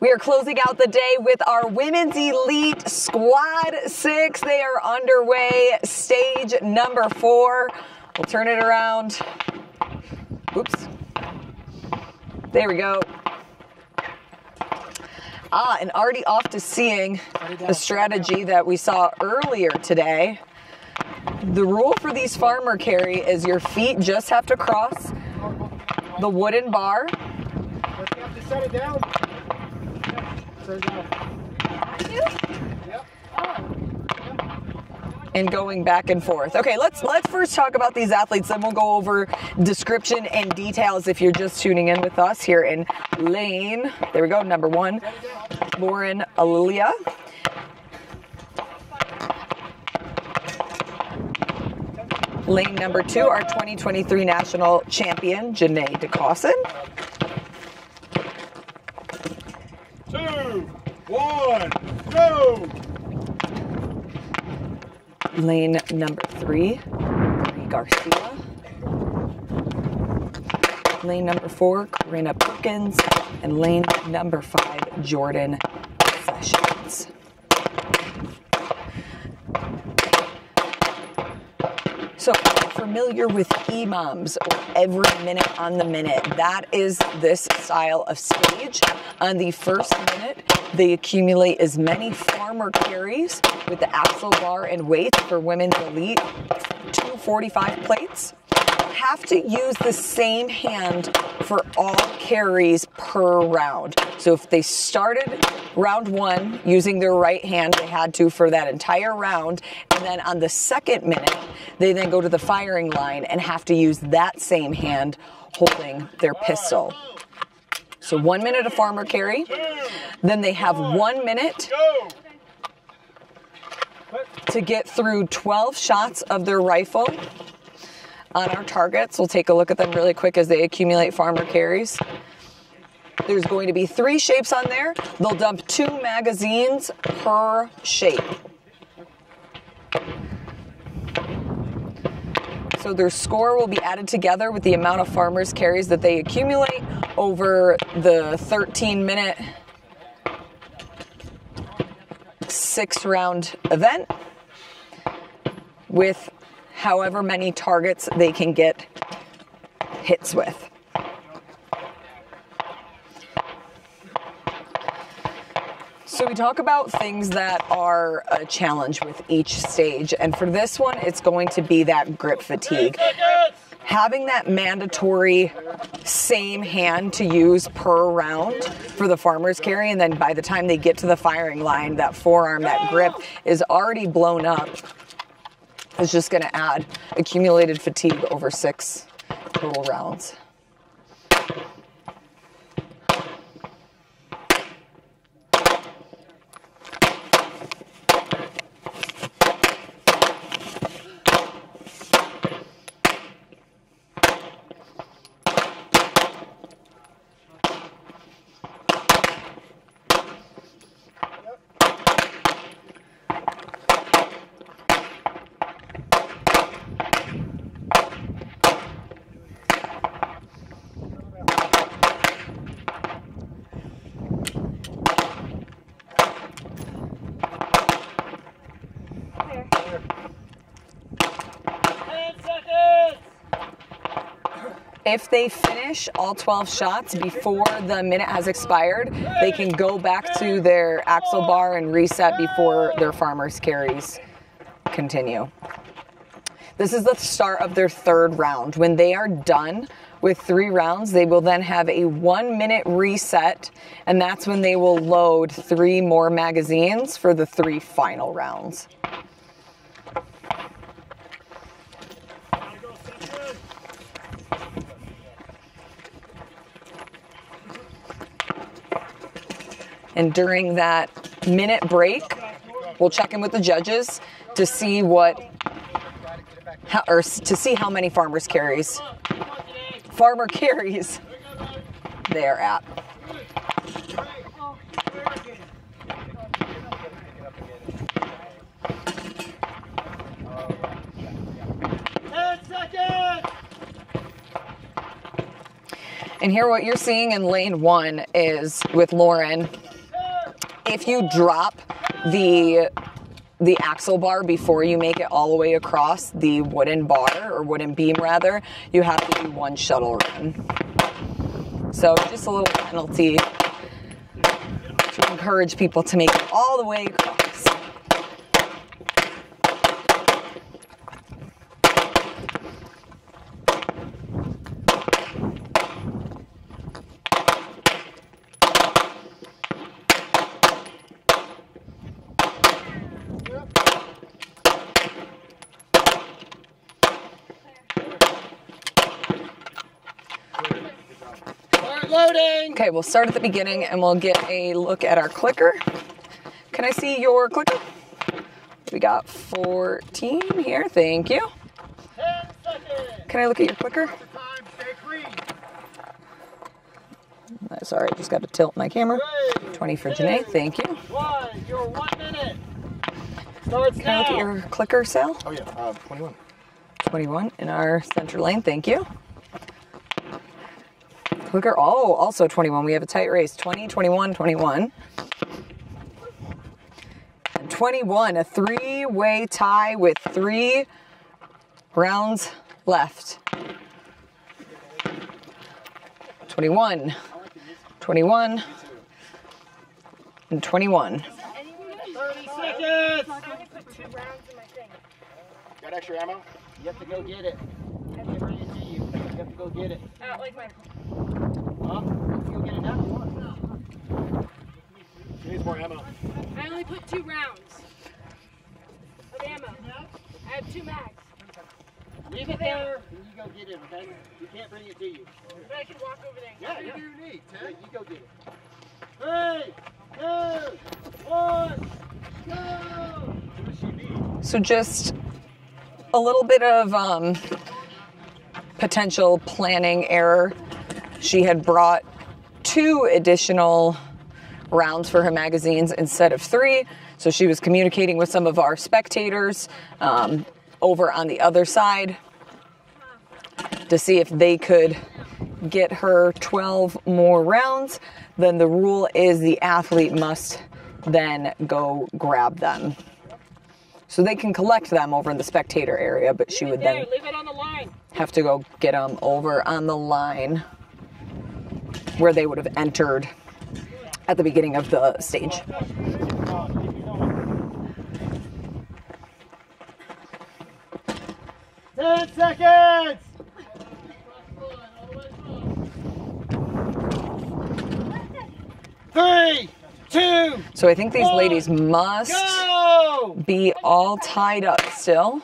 We are closing out the day with our Women's Elite Squad 6. They are underway, stage number four. We'll turn it around. Oops. There we go. Ah, and already off to seeing the strategy that we saw earlier today. The rule for these farmer carry is your feet just have to cross the wooden bar. And going back and forth. Okay, let's let's first talk about these athletes, then we'll go over description and details if you're just tuning in with us here in lane. There we go, number one, Lauren Alia. Lane number two, our 2023 national champion, Janae DeCossin. Two, one, go! Lane number three, Marie Garcia. Lane number four, Corinna Perkins. And lane number five, Jordan So, familiar with or every minute on the minute. That is this style of stage. On the first minute, they accumulate as many farmer carries with the axle bar and weights for women's elite, 245 plates. Have to use the same hand for all carries per round. So if they started round one using their right hand, they had to for that entire round. And then on the second minute, they then go to the firing line and have to use that same hand holding their pistol. So one minute of farmer carry. Then they have one minute to get through 12 shots of their rifle on our targets. We'll take a look at them really quick as they accumulate farmer carries. There's going to be three shapes on there. They'll dump two magazines per shape. So their score will be added together with the amount of farmers carries that they accumulate over the 13 minute six round event with however many targets they can get hits with. So we talk about things that are a challenge with each stage. And for this one, it's going to be that grip fatigue. Having that mandatory same hand to use per round for the farmer's carry, and then by the time they get to the firing line, that forearm, that grip is already blown up. Is just going to add accumulated fatigue over six total rounds. If they finish all 12 shots before the minute has expired, they can go back to their axle bar and reset before their farmer's carries continue. This is the start of their third round. When they are done with three rounds, they will then have a one minute reset, and that's when they will load three more magazines for the three final rounds. And during that minute break, we'll check in with the judges to see what, how, or to see how many farmers carries, farmer carries they're at. And here, what you're seeing in lane one is with Lauren. If you drop the the axle bar before you make it all the way across the wooden bar or wooden beam rather, you have to do one shuttle run. So just a little penalty to encourage people to make it all the way across. Start loading. Okay, we'll start at the beginning and we'll get a look at our clicker. Can I see your clicker? We got 14 here, thank you. 10 seconds. Can I look at your clicker? Time, stay. Uh, Sorry, I just got to tilt my camera. Three, 20 for two, Janae, thank you. One, your one minute. Starts Can I look at your clicker, Sal? Oh yeah, uh, 21. 21 in our center lane, thank you. Clicker, oh, also 21. We have a tight race 20, 21, 21. And 21, a three way tie with three rounds left. 21, 21, and 21. 30 seconds. I put two rounds in my thing. Got extra ammo? You have to go get it. I can't bring it to you. You have to go get it. Uh, like my Huh? You get it now if you want. She needs more ammo. I only put two rounds of ammo. I have two mags. Leave it there. And you go get it, okay? You can't bring it to you. But I can walk over there. Yeah, yeah. you need, Ted. You go get it. Three, two, one, go! What does she need? So just a little bit of um, potential planning error. She had brought two additional rounds for her magazines instead of three. So she was communicating with some of our spectators um, over on the other side to see if they could get her 12 more rounds. Then the rule is the athlete must then go grab them. So they can collect them over in the spectator area, but she would then leave it on the line. have to go get them over on the line where they would have entered at the beginning of the stage. Ten seconds! Three, two, So I think these ladies must go! be all tied up still.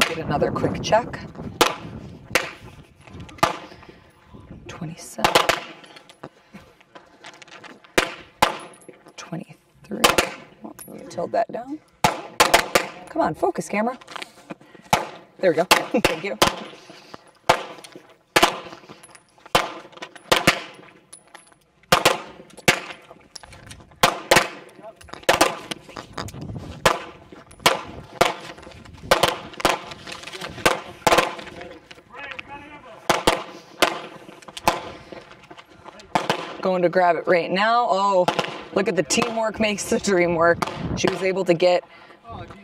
Get another quick check. 27. 23. Well, tilt that down. Come on, focus, camera. There we go. Thank you. Going to grab it right now. Oh, look at the teamwork makes the dream work. She was able to get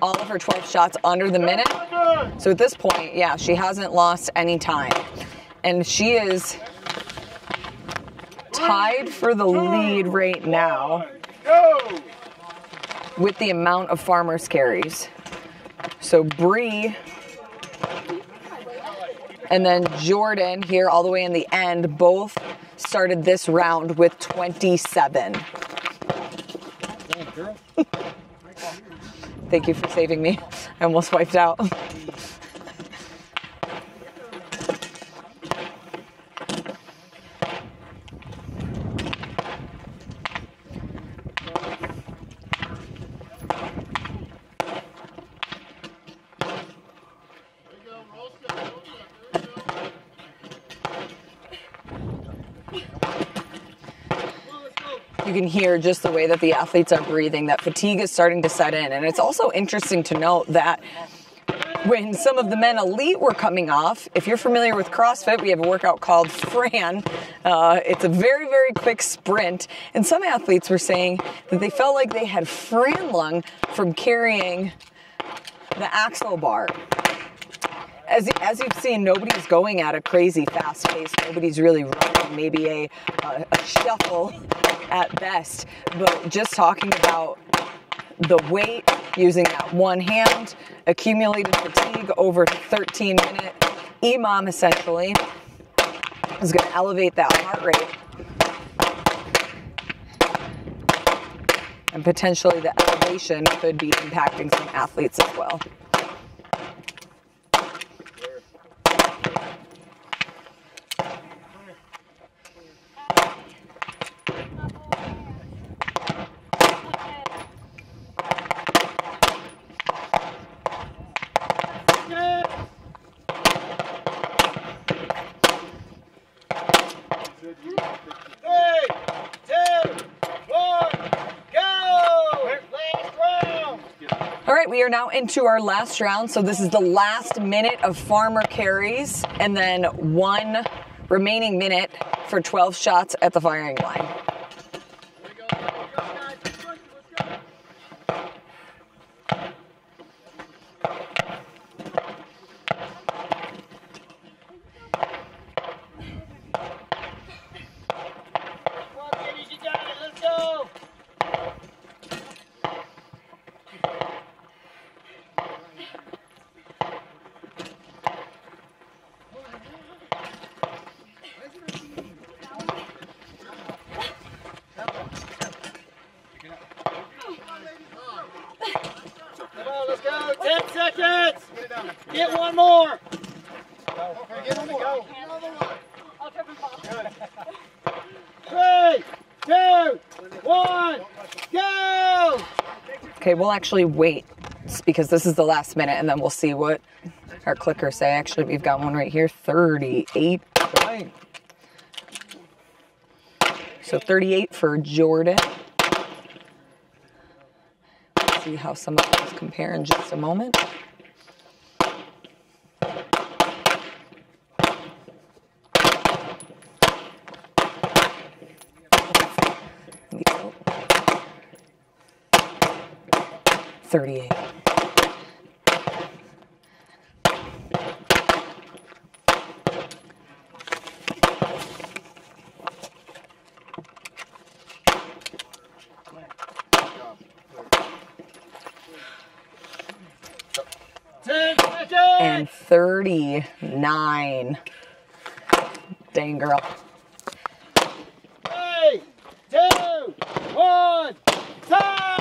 all of her 12 shots under the minute. So at this point, yeah, she hasn't lost any time. And she is tied for the lead right now with the amount of farmers carries. So Bree and then Jordan here all the way in the end both started this round with 27. Thank you for saving me. I almost wiped out. Can hear just the way that the athletes are breathing, that fatigue is starting to set in. And it's also interesting to note that when some of the men elite were coming off. If you're familiar with CrossFit, we have a workout called Fran. Uh, it's a very, very quick sprint. And some athletes were saying that they felt like they had Fran lung from carrying the axle bar. As, as you've seen, nobody's going at a crazy fast pace. Nobody's really running, maybe a, a, a shuffle at best. But just talking about the weight using that one hand, accumulated fatigue over 13 minute EMOM essentially is going to elevate that heart rate. And potentially the elevation could be impacting some athletes as well. Three, two, one, go! Round. All right, we are now into our last round. So this is the last minute of farmer carries, and then one remaining minute for 12 shots at the firing line. Come on, kiddies, you got it. Let's go. Come on, let's go. Ten seconds. Get one more. Get one more. Three, two, one, go! Okay, we'll actually wait because this is the last minute, and then we'll see what our clickers say. Actually, we've got one right here 38. Right. So 38 for Jordan. Let's see how some of those compare in just a moment. 38. And 39. Dang girl. Three, two, one, time!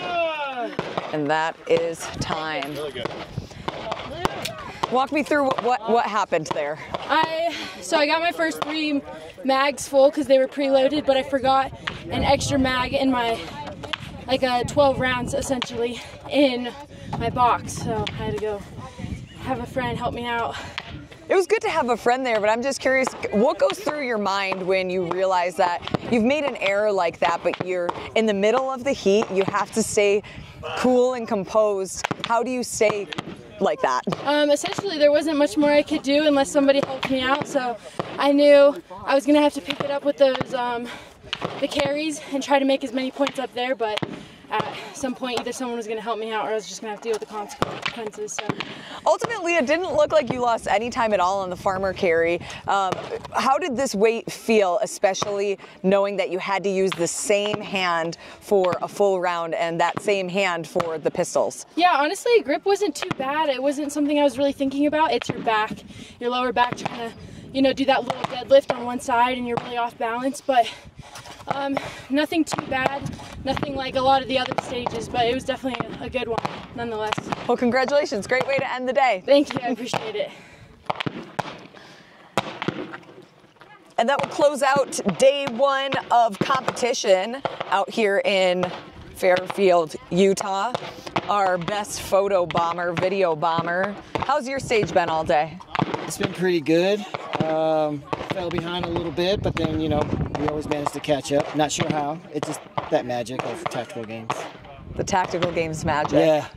And that is time. Walk me through what, what, what happened there. I so I got my first three mags full because they were preloaded, but I forgot an extra mag in my like a 12 rounds essentially in my box. So I had to go have a friend help me out. It was good to have a friend there, but I'm just curious what goes through your mind when you realize that you've made an error like that, but you're in the middle of the heat, you have to stay cool and composed. How do you stay like that? Um, essentially, there wasn't much more I could do unless somebody helped me out. So I knew I was gonna have to pick it up with those um, the carries and try to make as many points up there. But at some point, either someone was gonna help me out, or I was just gonna have to deal with the consequences. So Ultimately, it didn't look like you lost any time at all on the farmer carry. Um, how did this weight feel, especially knowing that you had to use the same hand for a full round and that same hand for the pistols? yeah, honestly, grip wasn't too bad. It wasn't something I was really thinking about. It's your back, your lower back, trying to you know do that little deadlift on one side, and you're really off balance. But um, nothing too bad. Nothing like a lot of the other stages, but it was definitely a, a good one, nonetheless. Well, congratulations. Great way to end the day. Thank you, I appreciate it. And that will close out day one of competition out here in Fairfield, Utah. Our best photo bomber, video bomber. How's your stage been all day? It's been pretty good. Um, fell behind a little bit, but then you know we always manage to catch up. Not sure how. It's just that magic of tactical games. The tactical games magic. Yeah,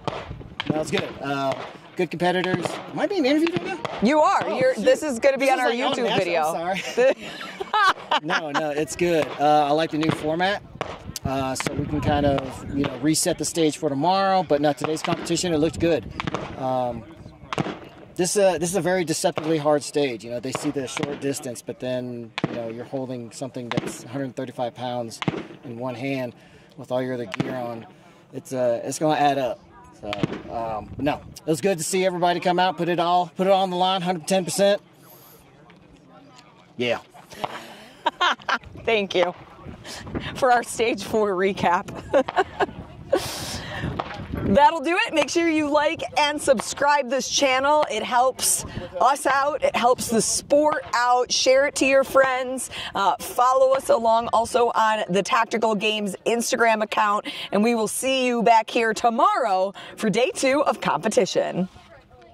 that was good. Uh, good competitors. Am I being interviewed right now? You are. Oh, You're, this is going to be This on our like YouTube national- video. I'm sorry. no, no, it's good. Uh, I like the new format. Uh, so we can kind of, you know, reset the stage for tomorrow. But not today's competition. It looked good. Um, this uh, this is a very deceptively hard stage. You know, they see the short distance, but then you know you're holding something that's 135 pounds in one hand with all your other gear on. It's uh, it's going to add up. So um, no, it was good to see everybody come out, put it all, put it all on the line, 110 percent. Yeah. Thank you for our stage four recap. That'll do it. Make sure you like and subscribe this channel. It helps us out. It helps the sport out. Share it to your friends. Uh, follow us along also on the Tactical Games Instagram account. And we will see you back here tomorrow for day two of competition.